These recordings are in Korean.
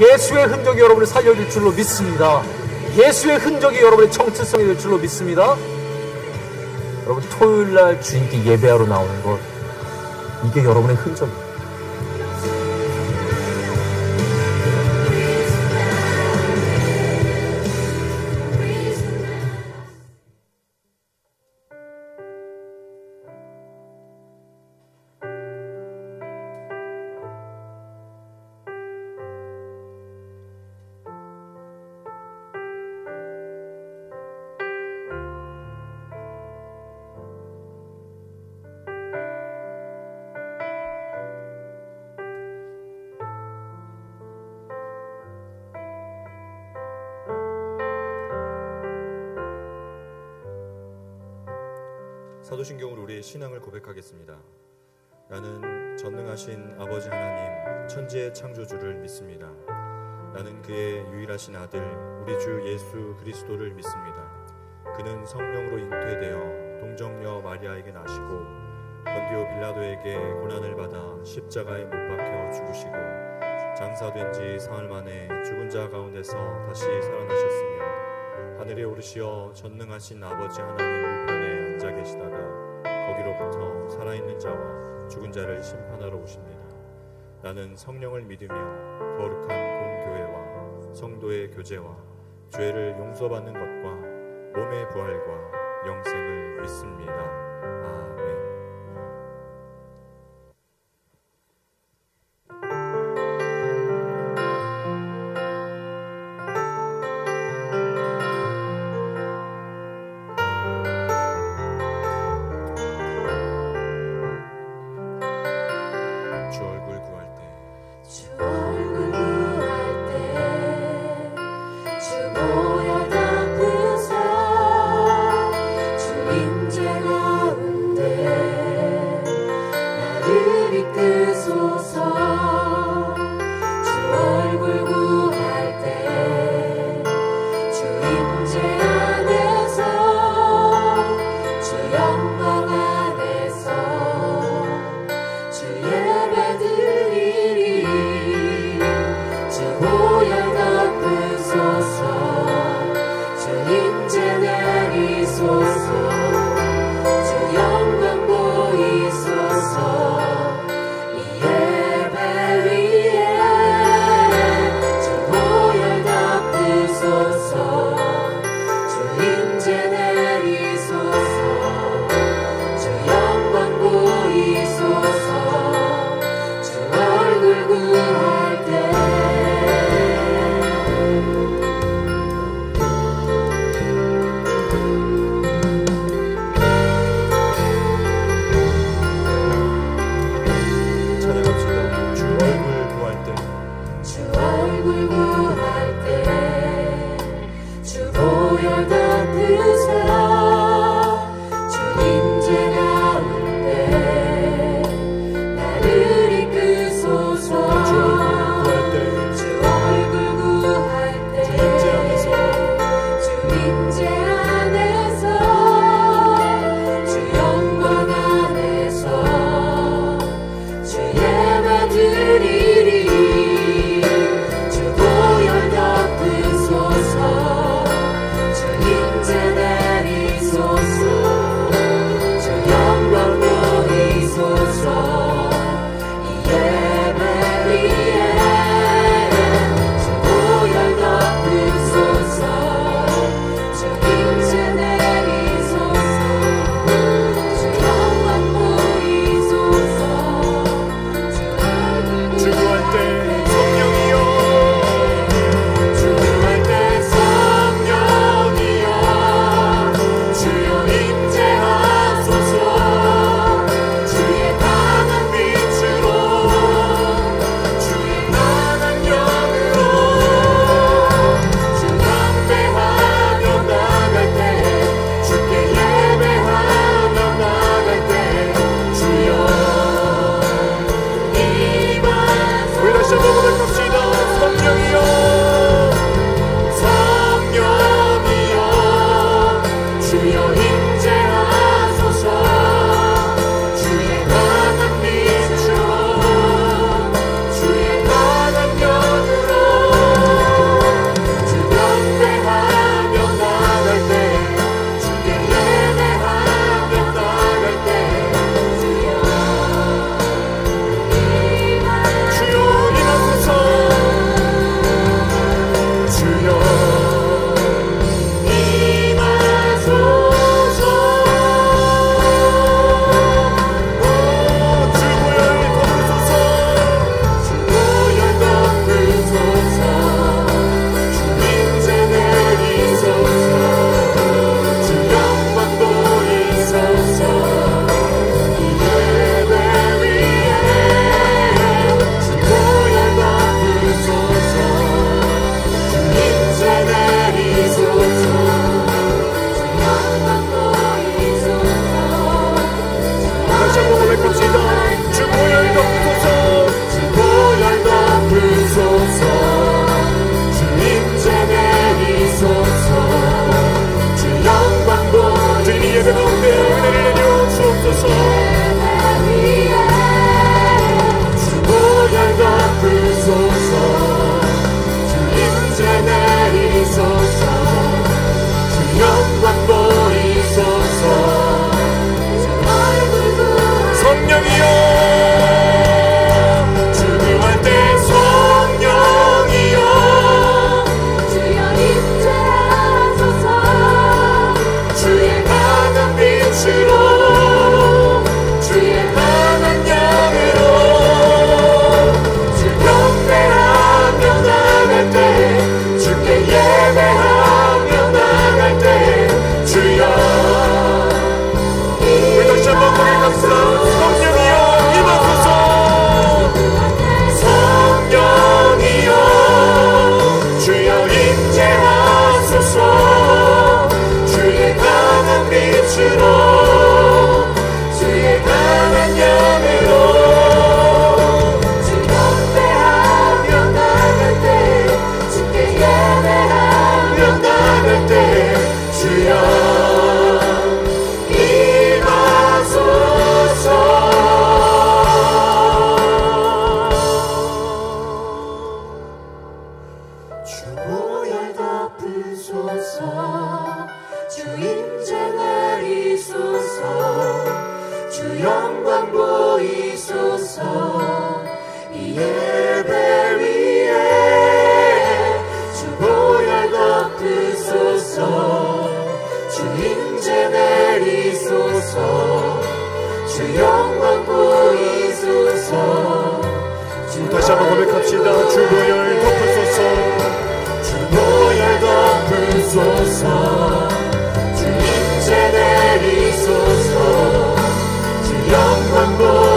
예수의 흔적이 여러분을 살려줄 줄로 믿습니다. 예수의 흔적이 여러분의 정체성이 될 줄로 믿습니다. 여러분 토요일 날 주님께 예배하러 나오는 것 이게 여러분의 흔적입니다. 나는 그의 유일하신 아들, 우리 주 예수 그리스도를 믿습니다. 그는 성령으로 잉태되어 동정녀 마리아에게 나시고 본디오 빌라도에게 고난을 받아 십자가에 못 박혀 죽으시고 장사된 지 사흘 만에 죽은 자 가운데서 다시 살아나셨으며 하늘에 오르시어 전능하신 아버지 하나님 우편에 앉아 계시다가 거기로부터 살아있는 자와 죽은 자를 심판하러 오십니다. 나는 성령을 믿으며 거룩한 공교회와 성도의 교제와 죄를 용서받는 것과 몸의 부활과 영생을 믿습니다. 주 임재 내리소서 주 영광 보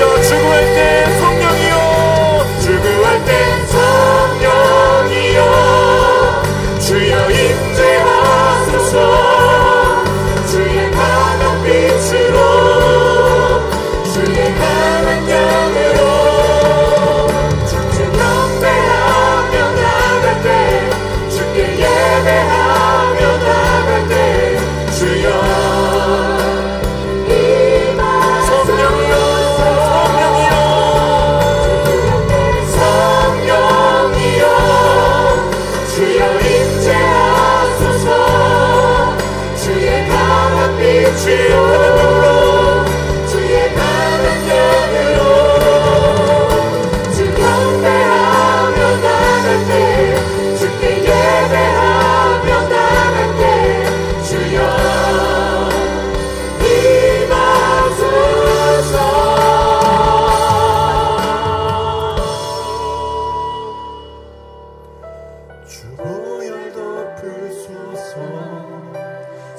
고백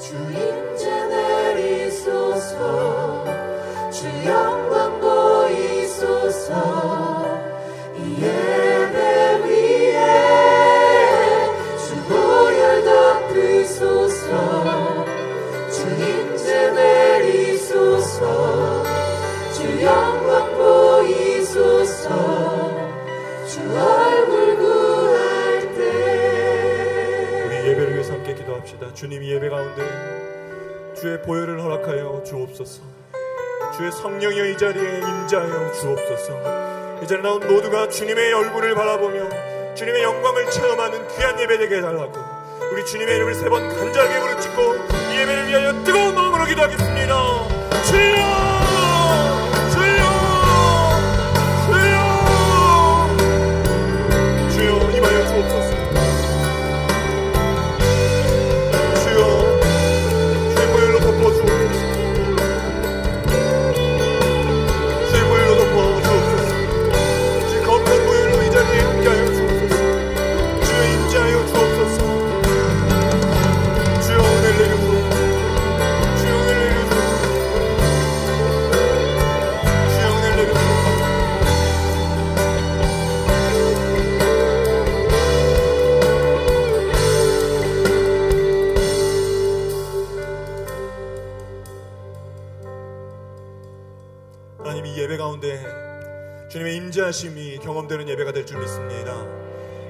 주임 자리에 임재하여 주옵소서. 이 자리에 나온 모두가 주님의 얼굴을 바라보며 주님의 영광을 체험하는 귀한 예배 되게 해달라고 우리 주님의 이름을 세 번 간절하게 부르짖고 이 예배를 위하여 뜨거운 마음으로 기도하겠습니다. 주여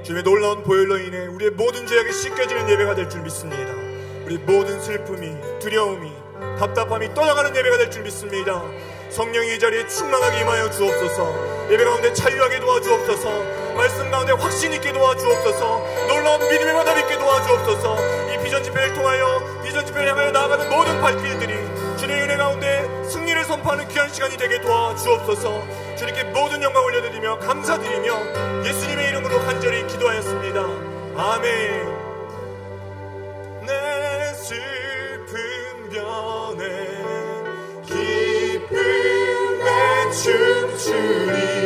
주님의 놀라운 보혈로 인해 우리의 모든 죄악이 씻겨지는 예배가 될 줄 믿습니다. 우리 모든 슬픔이 두려움이 답답함이 떠나가는 예배가 될 줄 믿습니다. 성령이 이 자리에 충만하게 임하여 주옵소서. 예배 가운데 자유하게 도와주옵소서. 말씀 가운데 확신 있게 도와주옵소서. 놀라운 믿음의 마답 있게 도와주옵소서. 이 비전 집회를 통하여 비전 집회를 향하여 나아가는 모든 발길들이 주님의 은혜 가 승리를 선포하는 귀한 시간이 되게 도와주옵소서. 주님께 모든 영광 올려드리며 감사드리며 예수님의 이름으로 간절히 기도하였습니다. 아멘. 내 슬픈 변에 기쁨에 춤추리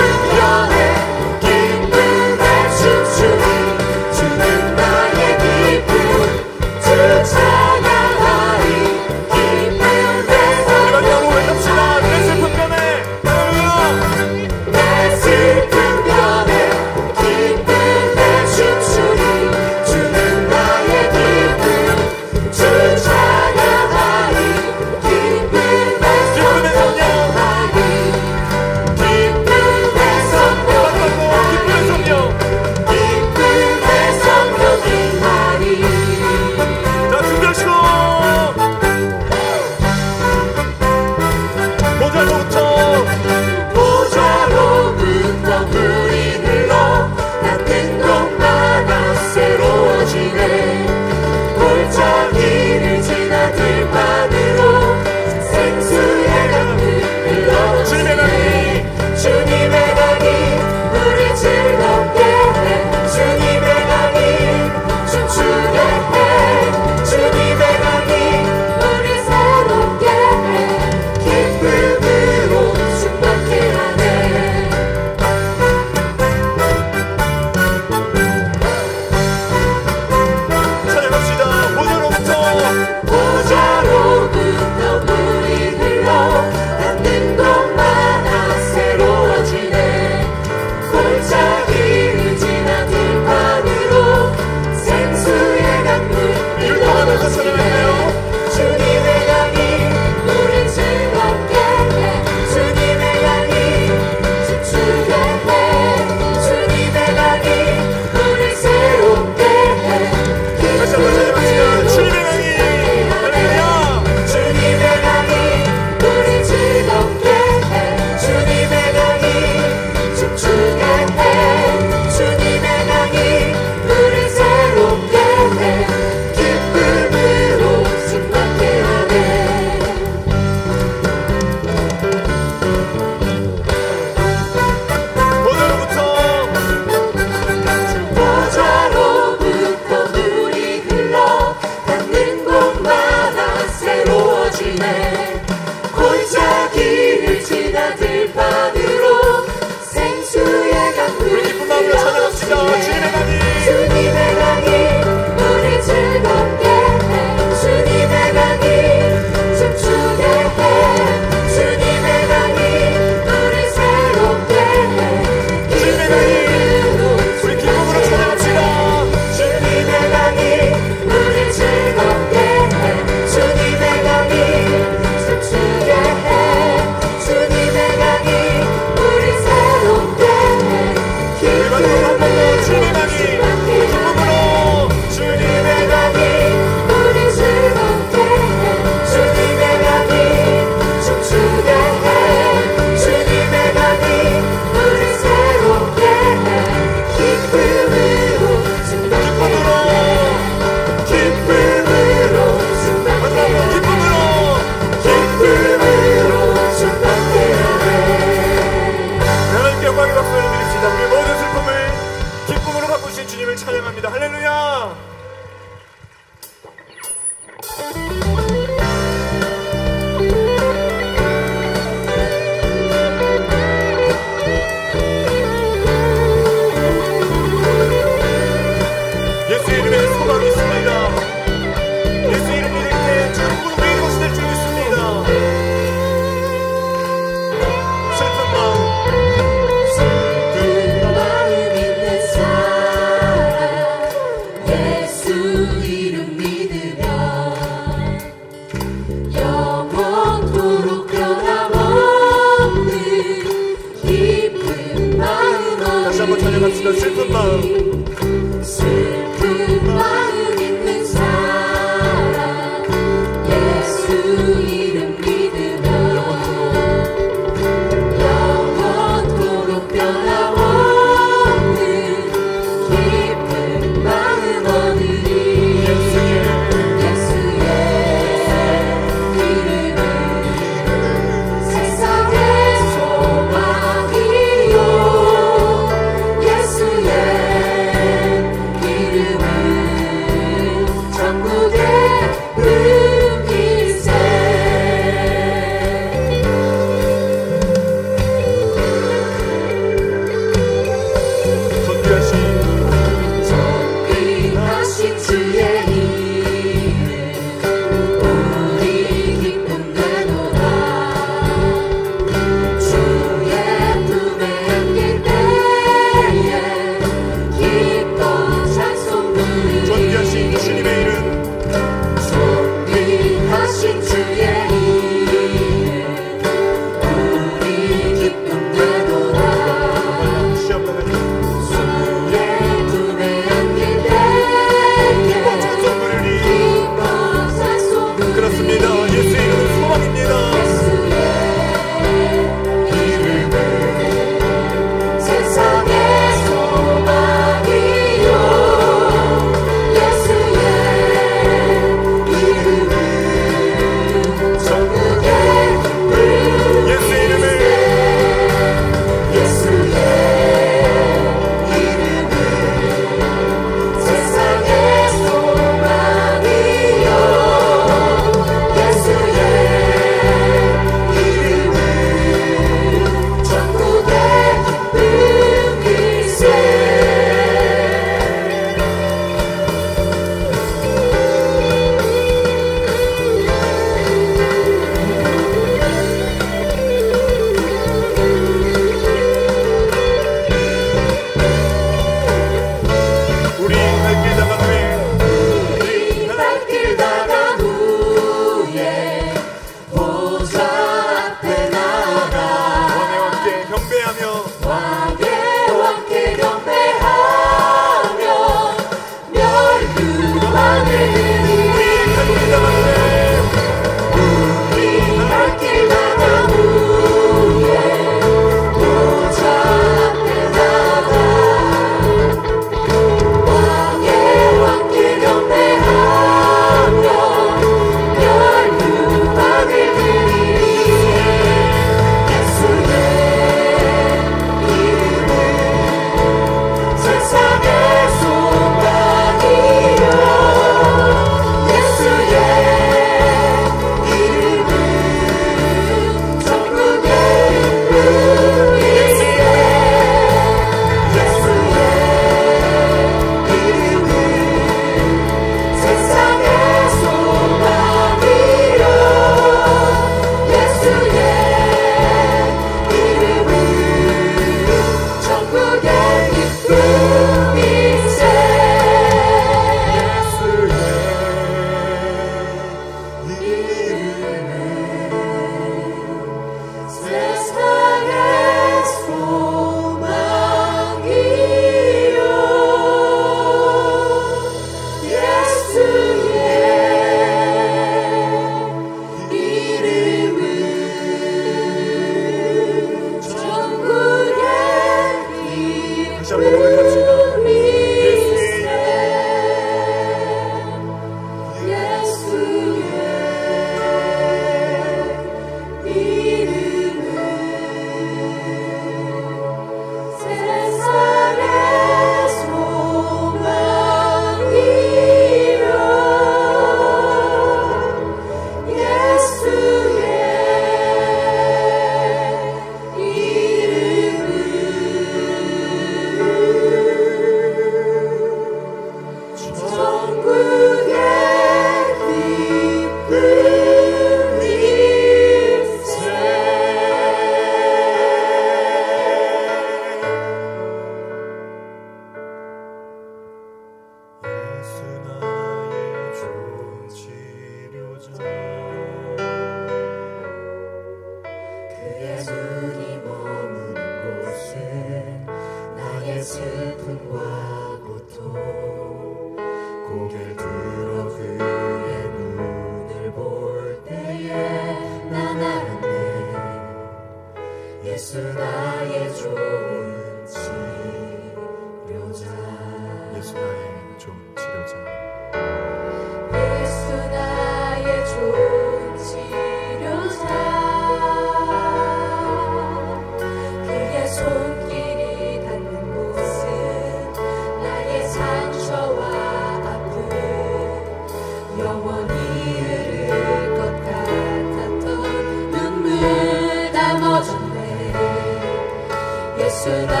예수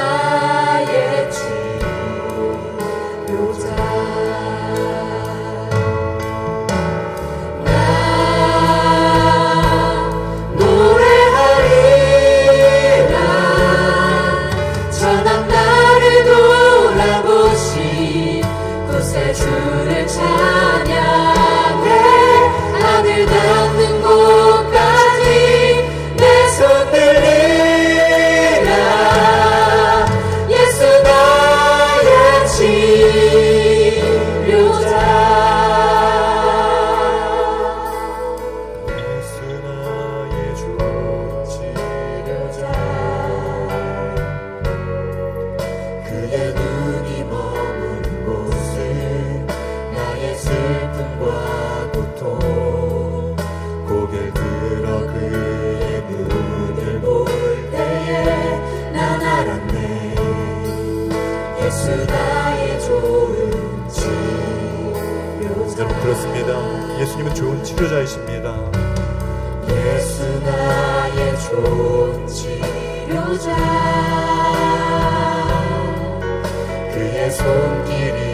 치료자이십니다. 예수 나의 좋은 치료자. 그의 손길이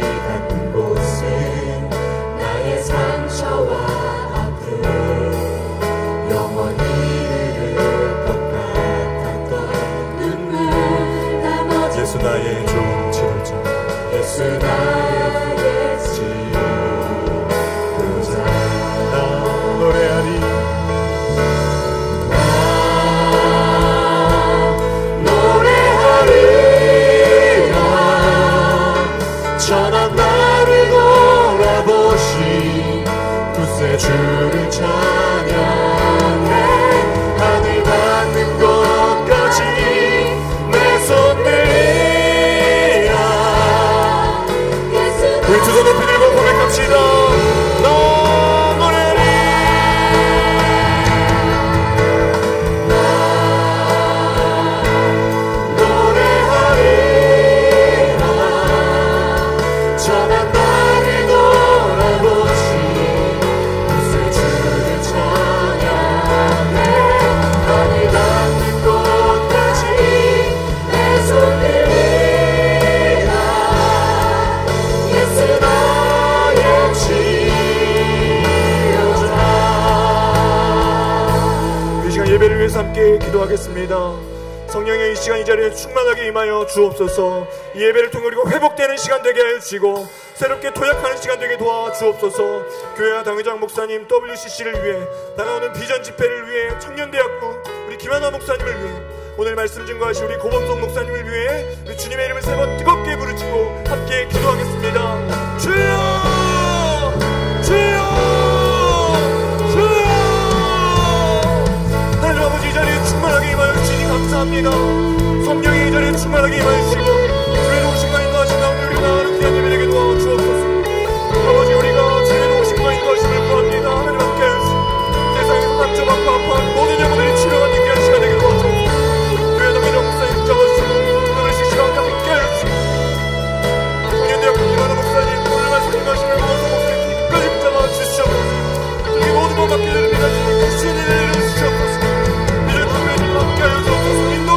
자리에 충만하게 임하여 주옵소서. 이 예배를 통해 우리가 회복되는 시간 되게 하여 주시고 새롭게 도약하는 시간 되게 도와 주옵소서. 교회와 당회장 목사님 WCC를 위해 다가오는 비전 집회를 위해 청년대학부 우리 김하나 목사님을 위해 오늘 말씀 증거하신 우리 고범성 목사님을 위해 우리 주님의 이름을 세 번 뜨겁게 부르짖고 함께 기도하겠습니다. 주여! 주여! 주여! 하나님 아버지 이 자리에 충만하게 임하여 주시니 감사합니다 성령의 이전에 충만하게 임하시고 주의 동심과 인도하신 다음 우리 나아가는 귀한 예배에게 도와 주옵소서. 아버지 우리가 주의 동심과 인도하심을 구합니다. 하나님 함께하시 세상에서 상처받고 아파한 모든 영혼들이 치료받는 귀한 시간 되게 도와주옵소서. 교회 동의를 목사님 붙잡아주시고 오늘 실시간 함께하시고 공연대학 이만호 목사님 오늘 말씀 임하심을 구하소 목사님 끝까지 붙잡아주시옵소서. 우리 모든 것 받기를 믿으시니 신의 이름 주시옵소서. 이제 주님 함께하여 주옵소서 인도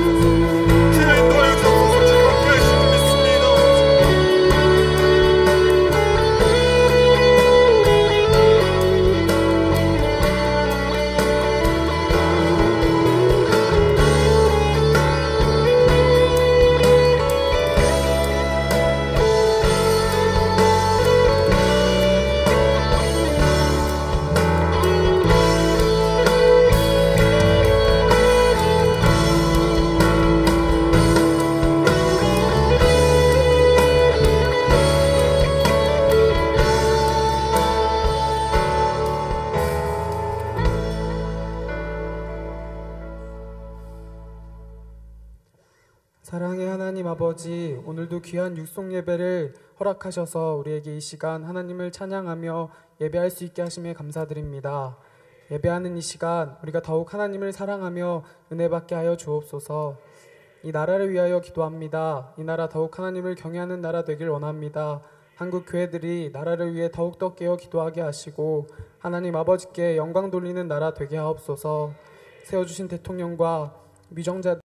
Ooh. 오늘도 귀한 육송 예배를 허락하셔서 우리에게 이 시간 하나님을 찬양하며 예배할 수 있게 하심에 감사드립니다. 예배하는 이 시간 우리가 더욱 하나님을 사랑하며 은혜 받게 하여 주옵소서. 이 나라를 위하여 기도합니다. 이 나라 더욱 하나님을 경외하는 나라 되길 원합니다. 한국 교회들이 나라를 위해 더욱더 깨어 기도하게 하시고 하나님 아버지께 영광 돌리는 나라 되게 하옵소서. 세워주신 대통령과 위정자